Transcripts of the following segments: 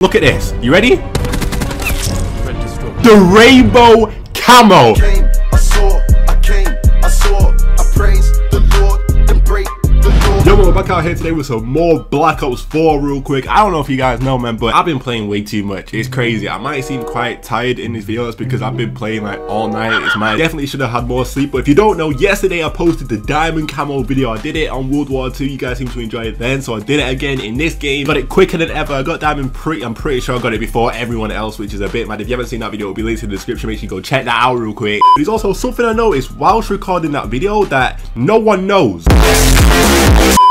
Look at this. You ready? The rainbow camo. Yo, we're back out here today with some more Black Ops 4 real quick. I don't know if you guys know, man, but I've been playing way too much. It's crazy. I might seem quite tired in this video. It's because I've been playing like all night. It's my definitely should have had more sleep. But if you don't know, yesterday I posted the diamond camo video. I did it on World War II. You guys seem to enjoy it then, so I did it again in this game. Got it quicker than ever. I got diamond pretty. I'm pretty sure I got it before everyone else, which is a bit mad. If you haven't seen that video, it'll be linked in the description. Make sure you go check that out real quick. There's also something I noticed whilst recording that video that no one knows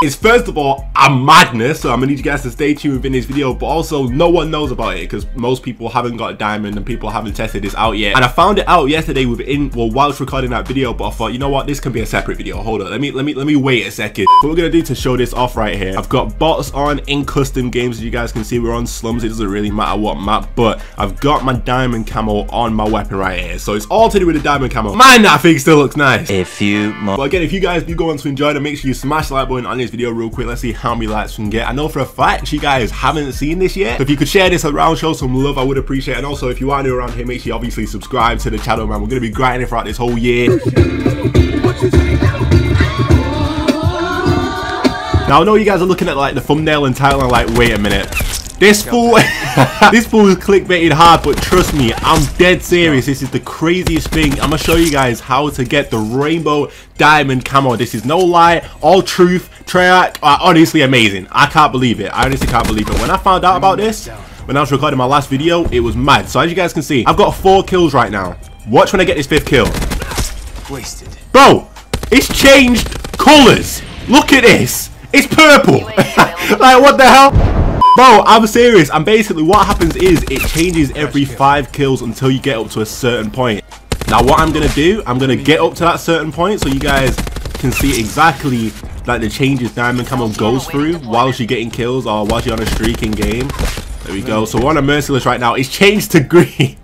is first of all a madness. So i'm gonna need you guys to stay tuned within this video but also no one knows about it because most people haven't got a diamond and people haven't tested this out yet. And i found it out yesterday within well whilst recording that video but i thought you know what? This can be a separate video. Hold on let me let me let me wait a second. What we're gonna do to show this off right here i've got bots on in custom games. As you guys can see we're on slums. It doesn't really matter what map but i've got my diamond camo on my weapon right here. So it's all to do with the diamond camo. Man that thing still looks nice. A few moments. but again, if you guys do go on to enjoy it, make sure you smash the like button on this video real quick. Let's see how many likes we can get. I know for a fact you guys haven't seen this yet. If you could share this around, show some love, I would appreciate it. And also, if you are new around here, make sure you obviously subscribe to the channel, man. We're going to be grinding throughout this whole year. Now, I know you guys are looking at like the thumbnail and title and like, wait a minute. This fool, this fool is clickbaited hard, but trust me, I'm dead serious. This is the craziest thing. I'm gonna show you guys how to get the rainbow diamond camo. This is no lie, all truth. Treyarch uh, are honestly amazing. I can't believe it. I honestly can't believe it. When I found out about this, when I was recording my last video, it was mad. So as you guys can see, I've got four kills right now. Watch when I get this fifth kill. Wasted. Bro, it's changed colors. Look at this. It's purple. like, what the hell? Bro, I'm serious. And basically what happens is it changes every five kills until you get up to a certain point. Now what I'm going to do, I'm going to get up to that certain point so you guys can see exactly like the changes Diamond Camo goes through whilst you're getting kills or whilst you're on a streak in game. There we go. So we're on a Merciless right now. It's changed to green.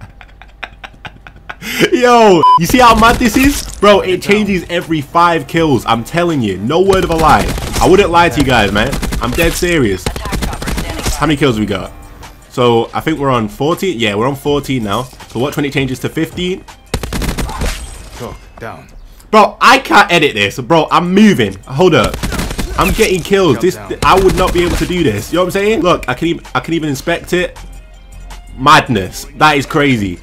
Yo, you see how mad this is? Bro, it changes every five kills. I'm telling you, no word of a lie. I wouldn't lie to you guys, man. I'm dead serious. How many kills we got? So, I think we're on 14. Yeah, we're on 14 now. So watch when it changes to 15. Talk down. Bro, I can't edit this. Bro, I'm moving. Hold up. I'm getting kills. This I would not be able to do this. You know what I'm saying? Look, I can even I can even inspect it. Madness. That is crazy.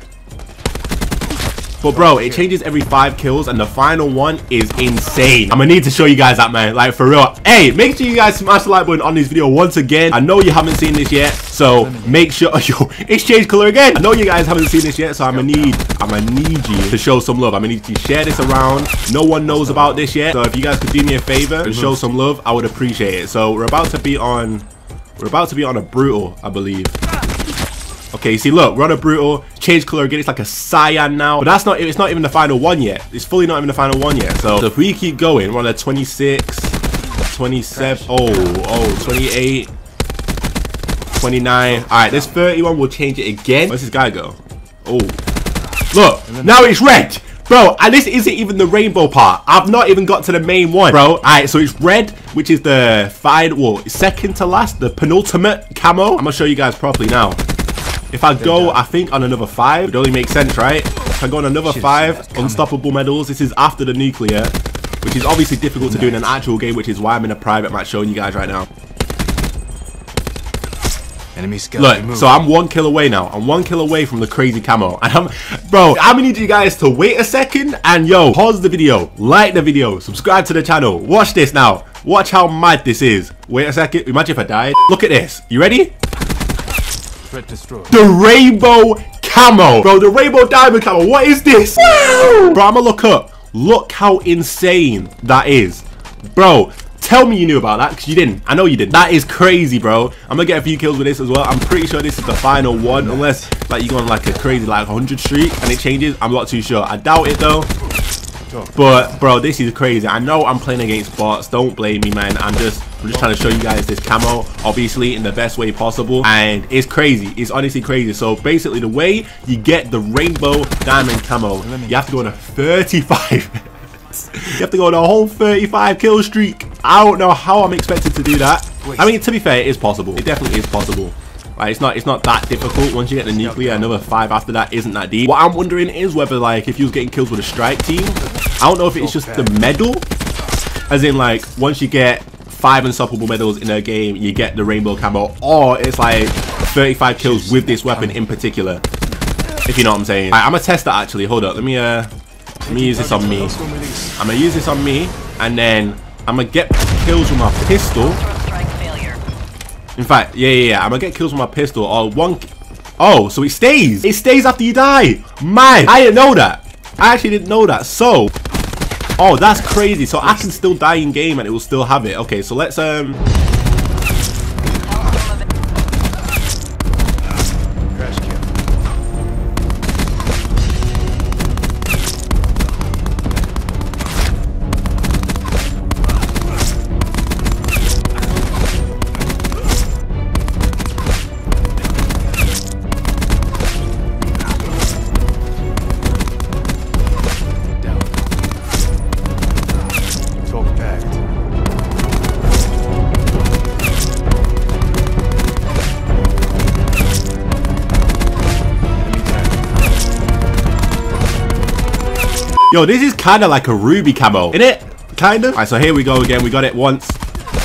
But bro, it changes every five kills and the final one is insane. I'm gonna need to show you guys that, man. Like, for real. Hey, make sure you guys smash the like button on this video once again. I know you haven't seen this yet, so make sure... Oh, yo, it's changed color again. I know you guys haven't seen this yet, so I'm gonna need... I'm gonna need you to show some love. I'm gonna need you to share this around. No one knows about this yet, so if you guys could do me a favor and show some love, I would appreciate it. So we're about to be on... We're about to be on a brutal, I believe. Okay, see, look, we're on a brutal. Change color again. It's like a cyan now. But that's not. It's not even the final one yet. It's fully not even the final one yet. So, so if we keep going, we're on a 26, 27. Oh, oh, 28, 29. All right, this 31 will change it again. Where's this guy go? Oh, look, now it's red. Bro, and this isn't even the rainbow part. I've not even got to the main one, bro. All right, so it's red, which is the final, well, second to last, the penultimate camo. I'm gonna show you guys properly now. If I go, I think, on another five, it only makes sense, right? If I go on another five, unstoppable medals, this is after the nuclear, which is obviously difficult to do in an actual game, which is why I'm in a private match showing you guys right now. Enemy scout Look, removed. so I'm one kill away now. I'm one kill away from the crazy camo. And I'm, bro, I'm gonna need you guys to wait a second and yo, pause the video, like the video, subscribe to the channel. Watch this now. Watch how mad this is. Wait a second. Imagine if I died. Look at this. You ready? Threat destroyed. The rainbow camo. Bro, the rainbow diamond camo. What is this? Wow. Bro, I'm gonna look up. Look how insane that is. Bro, tell me you knew about that because you didn't. I know you did. That is crazy, bro. I'm gonna get a few kills with this as well. I'm pretty sure this is the final one unless like you go on like a crazy like 100 streak and it changes. I'm not too sure. I doubt it though. But bro, this is crazy. I know I'm playing against bots. Don't blame me, man. I'm just I'm just trying to show you guys this camo, obviously in the best way possible. And it's crazy. It's honestly crazy. So basically, the way you get the rainbow diamond camo, you have to go on a 35. you have to go on a whole 35 kill streak. I don't know how I'm expected to do that. I mean, to be fair, it is possible. It definitely is possible. Like it's not it's not that difficult. Once you get the nuclear, another five after that isn't that deep. What I'm wondering is whether like if you was getting kills with a strike team, I don't know if it's just the medal, as in like once you get five unstoppable medals in a game, you get the rainbow camo, or it's like 35 kills with this weapon in particular. If you know what I'm saying. Right, I'm gonna test that actually. Hold up. Let me uh let me use this on me. I'm gonna use this on me, and then I'm gonna get kills with my pistol. In fact, yeah, yeah, yeah. I'm gonna get kills with my pistol. Or one. Oh, so it stays. It stays after you die. Man, I didn't know that. I actually didn't know that. So, oh, that's crazy. So I can still die in game and it will still have it. Okay, so let's um. Yo, this is kind of like a ruby camo, isn't it? Kind of. All right, so here we go again. We got it once.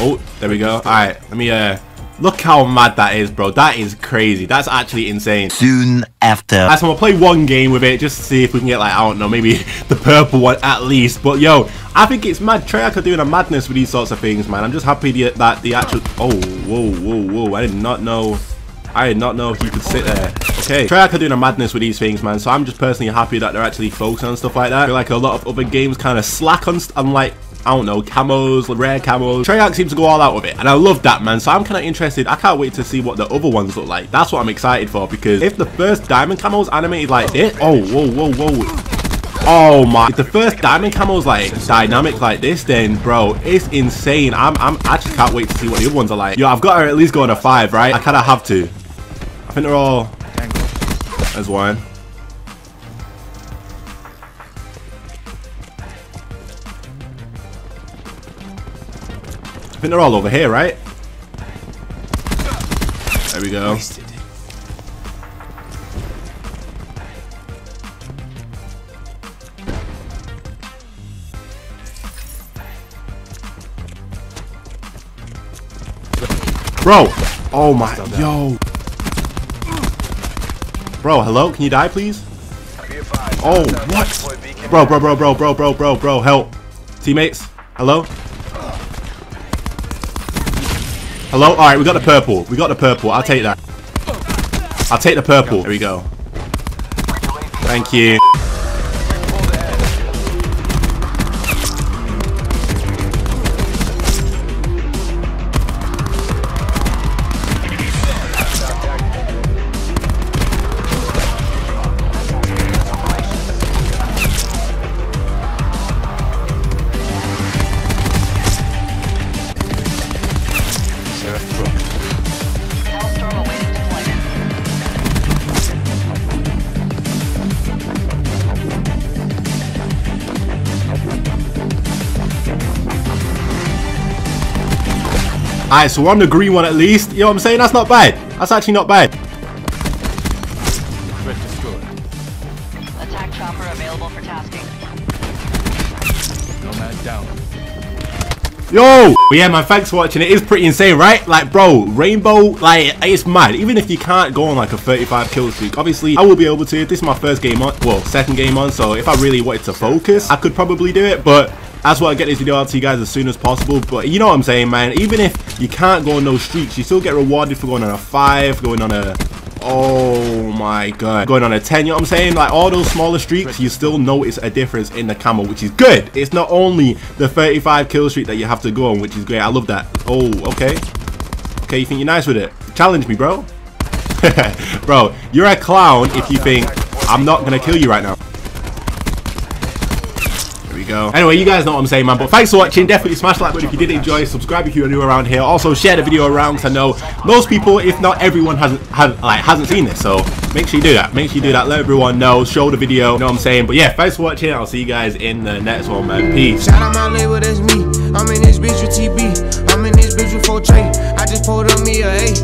Oh, there we go. All right, let me, uh, look how mad that is, bro. That is crazy. That's actually insane. Soon after. Right, so I'm gonna play one game with it just to see if we can get, like, I don't know, maybe the purple one at least. But, yo, I think it's mad. Treyarch are doing a madness with these sorts of things, man. I'm just happy that the actual... Oh, whoa, whoa, whoa. I did not know... I did not know if you could sit there. Okay, Treyarch are doing a madness with these things, man. So I'm just personally happy that they're actually focusing on stuff like that. I feel like a lot of other games kind of slack on, on like, I don't know, camos, rare camos. Treyarch seems to go all out with it, and I love that, man. So I'm kind of interested. I can't wait to see what the other ones look like. That's what I'm excited for, because if the first diamond camo is animated like this, oh, whoa, whoa, whoa. Oh my, if the first diamond camo is like dynamic like this, then bro, it's insane. I'm, I'm, I just can't wait to see what the other ones are like. Yo, I've got to at least go on a five, right? I kind of have to. I think they're all... There's one. I think they're all over here, right? There we go. Bro! Oh my, yo! Bro, hello? Can you die, please? Oh, what? Bro, bro, bro, bro, bro, bro, bro, bro, help. Teammates? Hello? Hello? Alright, we got the purple. We got the purple. I'll take that. I'll take the purple. There we go. Thank you. Alright, so we're on the green one at least. You know what I'm saying? That's not bad. That's actually not bad. Attack chopper available for tasking. Nomad down. Yo! But yeah, man, thanks for watching. It is pretty insane, right? Like, bro, Rainbow, like, it's mad. Even if you can't go on, like, a 35 kill streak, obviously, I will be able to. This is my first game on, well, second game on, so if I really wanted to focus, I could probably do it, but that's why I get this video out to you guys as soon as possible. But you know what I'm saying, man. Even if you can't go on those streaks, you still get rewarded for going on a 5, going on a... Oh my god. Going on a 10, you know what I'm saying? Like all those smaller streaks, you still notice a difference in the camo, which is good. It's not only the 35 kill streak that you have to go on, which is great. I love that. Oh, okay. Okay, you think you're nice with it? Challenge me, bro. bro, you're a clown if you think I'm not going to kill you right now we go. Anyway, you guys know what I'm saying, man. But thanks for watching. Definitely smash that like button if you did enjoy. Subscribe if you're new around here. Also, share the video around because I know most people, if not everyone, hasn't had, like hasn't seen this. So make sure you do that. Make sure you do that. Let everyone know. Show the video. You know what I'm saying? But yeah, thanks for watching. I'll see you guys in the next one, man. Peace. Shout out my label, that's me. I'm in this bitch with TB. I'm in this bitch Gucci for Trey. I just pulled up me a A.